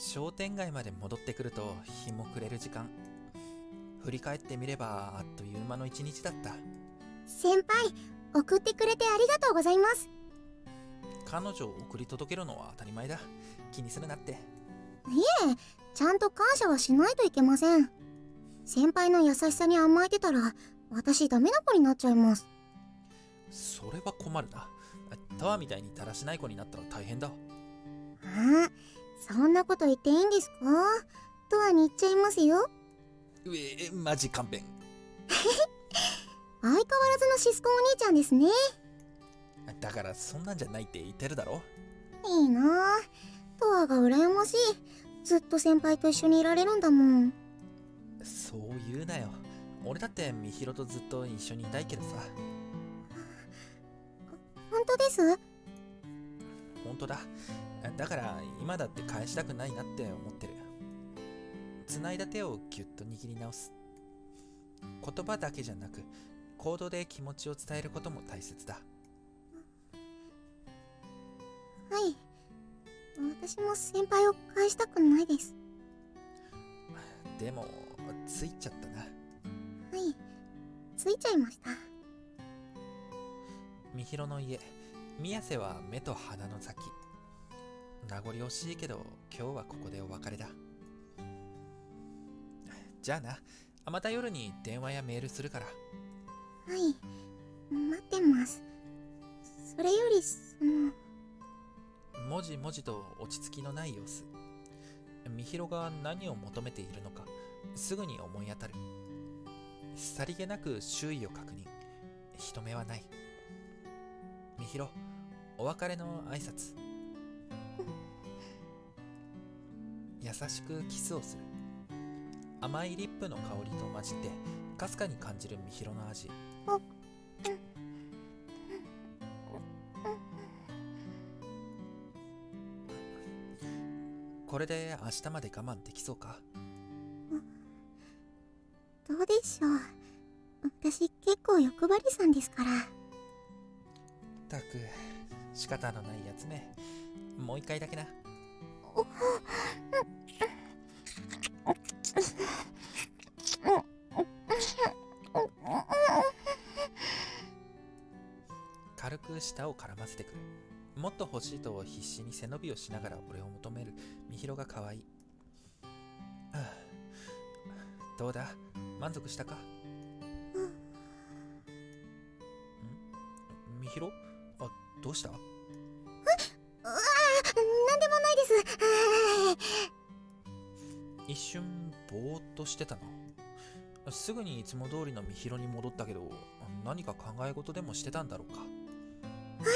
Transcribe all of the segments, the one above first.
商店街まで戻ってくると日も暮れる時間。振り返ってみればあっという間の一日だった。先輩送ってくれてありがとうございます。彼女を送り届けるのは当たり前だ。気にするなって。いえちゃんと感謝はしないといけません。先輩の優しさに甘えてたら私ダメな子になっちゃいます。それは困るな。タワーみたいにだらしない子になったら大変だ。ああそんなこと言っていいんですか？とわに言っちゃいますよ。うえマジ勘弁。相変わらずのシスコお兄ちゃんですね。だからそんなんじゃないって言ってるだろ。いいな。あとわが羨ましい。ずっと先輩と一緒にいられるんだもん。そう言うなよ。俺だってみひろとずっと一緒にいたいけどさ。本当です？本当だ。だから今だって返したくないなって思ってる。繋いだ手をぎゅっと握り直す。言葉だけじゃなく行動で気持ちを伝えることも大切だ。はい。私も先輩を返したくないです。でもついちゃったな。はい。ついちゃいました。みひろの家宮瀬は目と鼻の先。名残惜しいけど今日はここでお別れだ。じゃあなまた夜に電話やメールするから。はい待ってます。それよりそのもじもじと落ち着きのない様子。みひろが何を求めているのかすぐに思い当たる。さりげなく周囲を確認。人目はないみひろ。お別れの挨拶。優しくキスをする。甘いリップの香りと混じってかすかに感じるみひろの味。これで明日まで我慢できそうか？どうでしょう。私結構欲張りさんですからたく仕方のないやつめもう一回だけな。軽く舌を絡ませてくるもっと欲しいと必死に背伸びをしながら俺を求める。みひろが可愛い。はあ。どうだ？満足したか？どうした？うわーなんでもないです。は一瞬ぼーっとしてたな。すぐにいつも通りのみひろに戻ったけど何か考え事でもしてたんだろうか。ーあ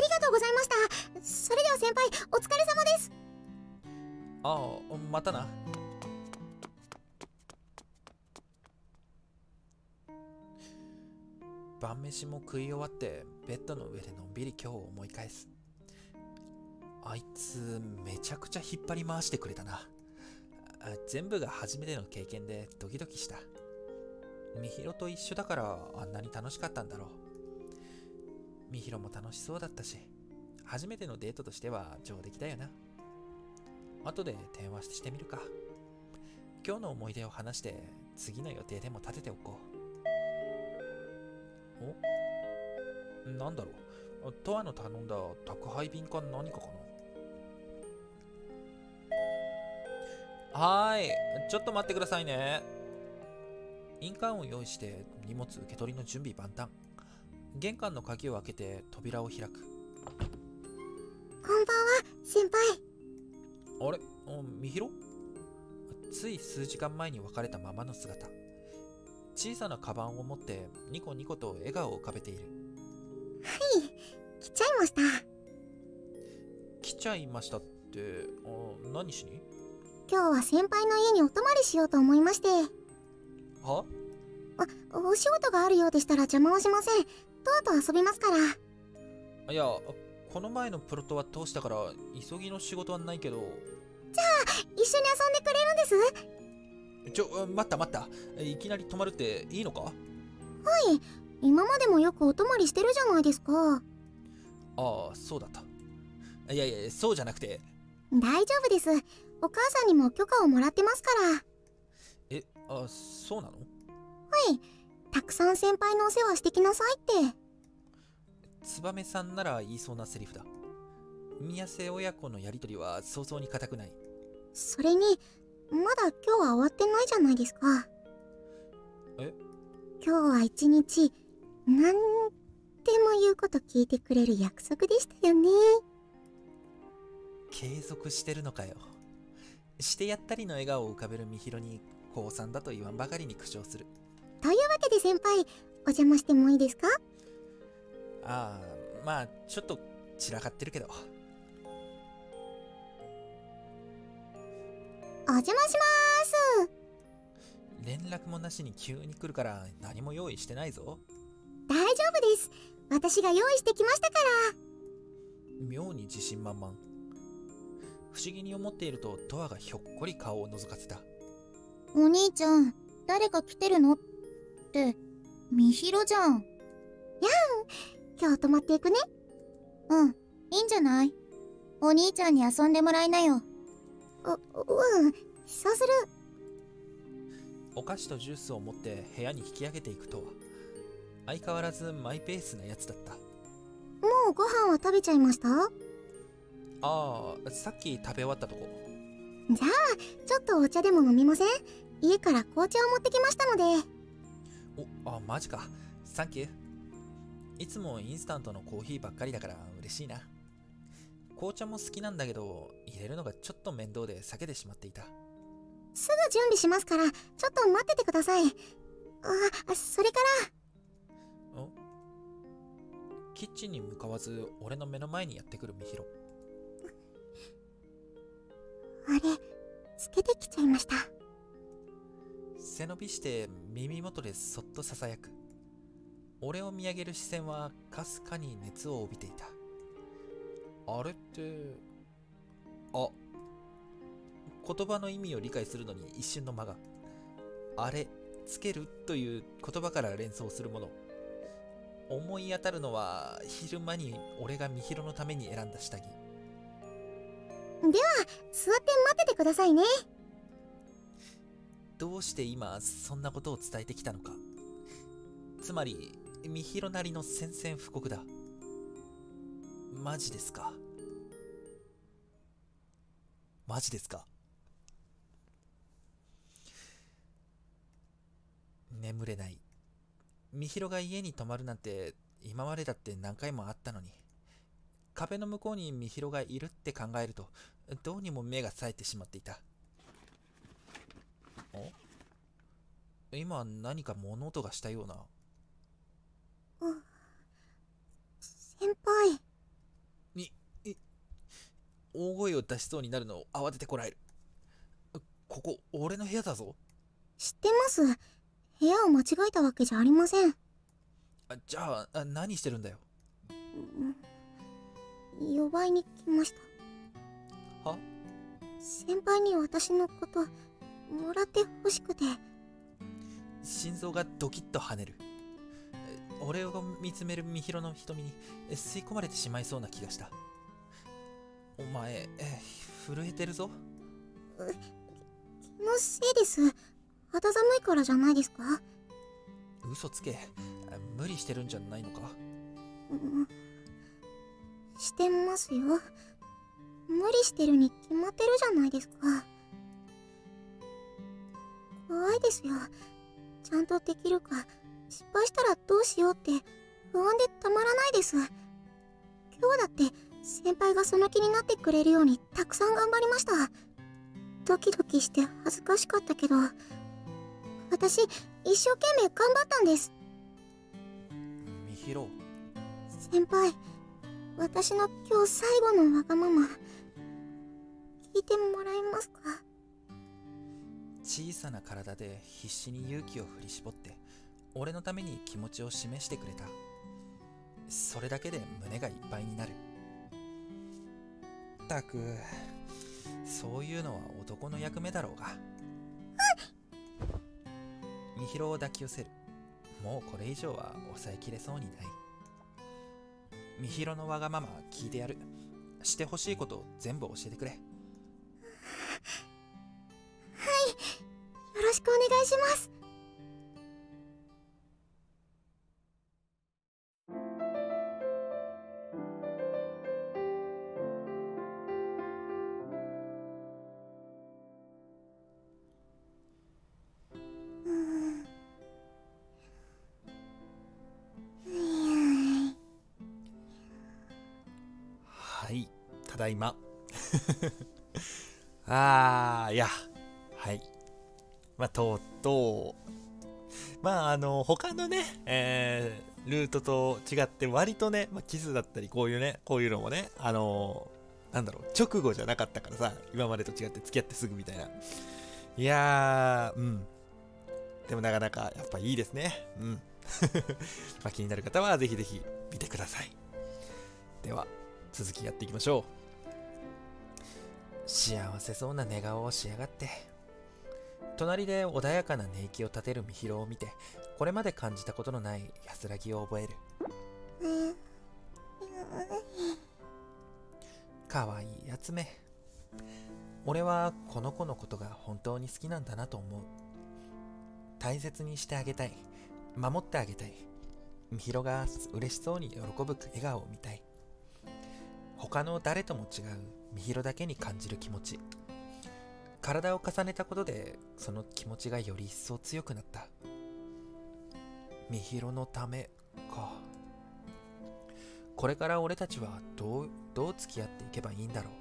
りがとうございました。それでは先輩お疲れ様です。ああまたな。晩飯も食い終わってベッドの上でのんびり今日を思い返す。あいつめちゃくちゃ引っ張り回してくれたな。全部が初めての経験でドキドキした。みひろと一緒だからあんなに楽しかったんだろう。みひろも楽しそうだったし初めてのデートとしては上出来だよな。後で電話してみるか。今日の思い出を話して次の予定でも立てておこう。お？なんだろう。トアの頼んだ宅配便か何かかな。はーい。ちょっと待ってくださいね。印鑑を用意して荷物受け取りの準備万端。玄関の鍵を開けて扉を開く。こんばんは先輩。あれ？あみひろ？つい数時間前に別れたままの姿。小さなカバンを持ってニコニコと笑顔を浮かべている。来ちゃいました。来ちゃいましたってあ何しに？今日は先輩の家にお泊まりしようと思いまして。は？お仕事があるようでしたら邪魔をしません。とうとう遊びますから。いやこの前のプロットは通したから急ぎの仕事はないけど。一緒に遊んでくれるんです？ちょ待った待った。いきなり泊まるっていいのか？はい。今までもよくお泊まりしてるじゃないですかああそうだった。いやいやそうじゃなくて。大丈夫です。お母さんにも許可をもらってますから。えあそうなの？はい。たくさん先輩のお世話してきなさいって。燕さんなら言いそうなセリフだ。宮瀬親子のやりとりは早々に固くない。それにまだ今日は終わってないじゃないですか。え？今日は一日何うこと聞いてくれる約束でしたよね。継続してるのかよ。してやったりの笑顔を浮かべるみひろに高3だと言わんばかりに苦笑する。というわけで先輩お邪魔してもいいですか？ああまあちょっと散らかってるけど。お邪魔します。連絡もなしに急に来るから何も用意してないぞ。大丈夫です私が用意してきましたから。妙に自信満々。不思議に思っているとドアがひょっこり顔を覗かせた。お兄ちゃん誰か来てるの？ってみひろじゃん。やん。今日泊まっていくね。うんいいんじゃない？お兄ちゃんに遊んでもらいなよ。ううんそうする。お菓子とジュースを持って部屋に引き上げていくとは相変わらずマイペースなやつだった。もうご飯は食べちゃいました？ああさっき食べ終わったとこ。じゃあちょっとお茶でも飲みません？家から紅茶を持ってきましたので。おあマジか。サンキュー。いつもインスタントのコーヒーばっかりだから嬉しいな。紅茶も好きなんだけど入れるのがちょっと面倒で避けてしまっていた。すぐ準備しますからちょっと待っててください。あそれから。おキッチンに向かわず俺の目の前にやってくるみひろあれつけてきちゃいました。背伸びして耳元でそっとささやく。俺を見上げる視線はかすかに熱を帯びていた。あれってあ言葉の意味を理解するのに一瞬の間が。あれつける？という言葉から連想するもの思い当たるのは昼間に俺がみひろのために選んだ下着。では座って待っててくださいね。どうして今そんなことを伝えてきたのか。つまりみひろなりの宣戦布告だ。マジですか？マジですか？眠れないみひろが家に泊まるなんて今までだって何回もあったのに。壁の向こうにみひろがいるって考えるとどうにも目が冴えてしまっていた。お？今何か物音がしたような。先輩。大声を出しそうになるのを慌ててこらえる。ここ俺の部屋だぞ。知ってます部屋を間違えたわけじゃありません。あじゃああ何してるんだよ？予売に来ました。は？先輩に私のこともらってほしくて。心臓がドキッと跳ねる。え俺を見つめるみひろの瞳にえ吸い込まれてしまいそうな気がした。お前え震えてるぞ。気のせいです肌寒いからじゃないですか？嘘つけ。あ無理してるんじゃないのか？うん。してますよ。無理してるに決まってるじゃないですか。怖いですよ。ちゃんとできるか失敗したらどうしようって不安でたまらないです。今日だって先輩がその気になってくれるようにたくさん頑張りました。ドキドキして恥ずかしかったけど私一生懸命頑張ったんです。みひろ先輩私の今日最後のわがまま聞いてもらえますか？小さな体で必死に勇気を振り絞って俺のために気持ちを示してくれた。それだけで胸がいっぱいになる。ったくそういうのは男の役目だろうが。み美弘を抱き寄せる。もうこれ以上は抑えきれそうにない。みひろのわがまま聞いてやる。してほしいことを全部教えてくれ。はい。よろしくお願いします。ただいま。あー、いや、はい。まあ、とうとう、まあ、あの、他のね、えー、ルートと違って、割とね、まあ、キスだったり、こういうね、こういうのもね、あのなんだろう、直後じゃなかったからさ、今までと違って付き合ってすぐみたいな。いやー、うん。でもなかなか、やっぱいいですね。うん。ま、気になる方は、ぜひぜひ見てください。では、続きやっていきましょう幸せそうな寝顔をしやがって。隣で穏やかな寝息を立てるみひろを見てこれまで感じたことのない安らぎを覚える。うんかわいいやつめ。俺はこの子のことが本当に好きなんだなと思う。大切にしてあげたい。守ってあげたい。みひろが嬉しそうに喜ぶ笑顔を見たい。他の誰とも違うみひろだけに感じる気持ち。体を重ねたことでその気持ちがより一層強くなった。みひろのためか。これから俺たちはどうどう付き合っていけばいいんだろう。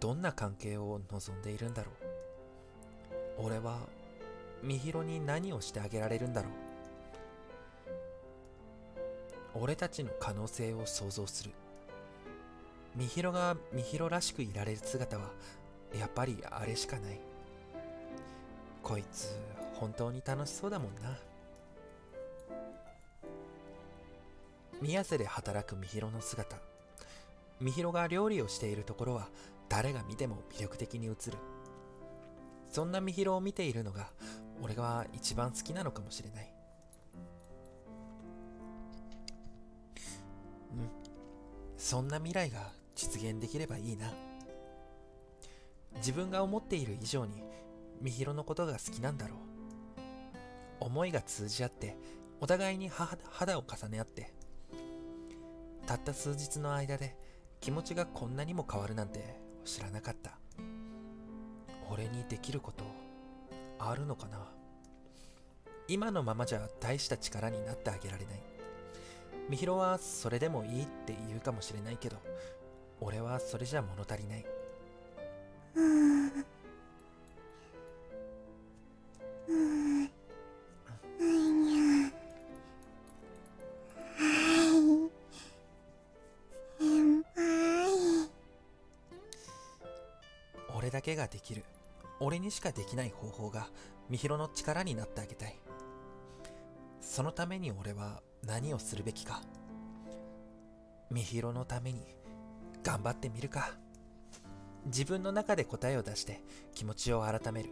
どんな関係を望んでいるんだろう。俺はみひろに何をしてあげられるんだろう。俺たちの可能性を想像する。みひろがみひろらしくいられる姿はやっぱりあれしかない。こいつ本当に楽しそうだもんな。宮瀬で働くみひろの姿。みひろが料理をしているところは誰が見ても魅力的に映る。そんなみひろを見ているのが俺が一番好きなのかもしれない。うん。そんな未来が実現できればいいな。自分が思っている以上にみひろのことが好きなんだろう。思いが通じ合ってお互いに肌を重ね合ってたった数日の間で気持ちがこんなにも変わるなんて知らなかった。俺にできることあるのかな。今のままじゃ大した力になってあげられない。みひろはそれでもいいって言うかもしれないけど俺はそれじゃ物足りない。うんうんうんにゃはい先輩俺だけができる。俺にしかできない方法がみひろの力になってあげたい。そのために俺は何をするべきか。みひろのために。頑張ってみるか。自分の中で答えを出して気持ちを改める。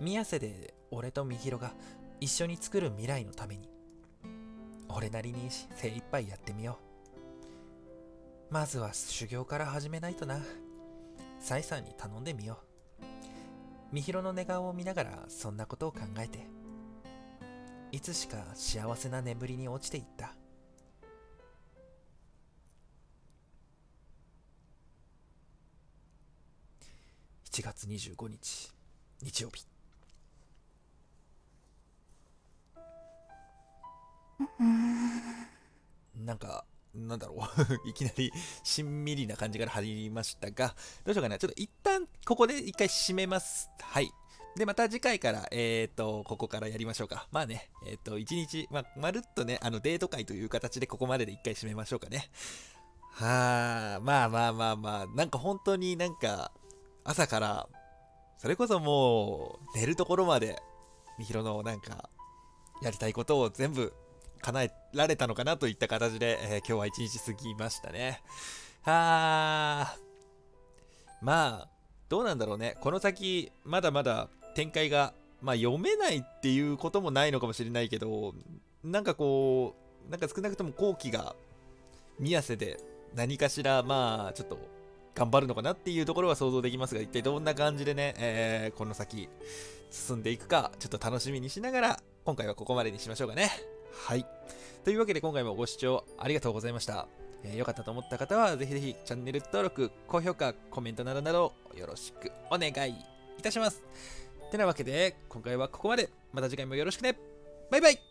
宮瀬で俺とみひろが一緒に作る未来のために俺なりに精一杯やってみよう。まずは修行から始めないとな。サイさんに頼んでみよう。みひろの寝顔を見ながらそんなことを考えていつしか幸せな眠りに落ちていった。7月25日日曜日。なんかなんだろう。いきなりしんみりな感じから入りましたがどうしようかな。ちょっと一旦ここで一回締めます。はい。で、また次回から、えっ、と、ここからやりましょうか。まあね、えっ、と、一日、まあ、まるっとね、あの、デート会という形でここまでで一回締めましょうかね。はあ、まあまあまあまあ、なんか本当になんか、朝から、それこそもう、寝るところまで、みひろのなんか、やりたいことを全部叶えられたのかなといった形で、えー今日は一日過ぎましたね。はあ、まあ、どうなんだろうね。この先、まだまだ展開が、まあ、読めないっていうこともないのかもしれないけど、なんかこう、なんか少なくとも後期が宮瀬で何かしら、まあ、ちょっと頑張るのかなっていうところは想像できますが、一体どんな感じでね、えー、この先進んでいくか、ちょっと楽しみにしながら、今回はここまでにしましょうかね。はい。というわけで今回もご視聴ありがとうございました。えー、よかったと思った方は、ぜひぜひチャンネル登録、高評価、コメントなどなどよろしくお願いいたします。てなわけで、今回はここまで。また次回もよろしくね。バイバイ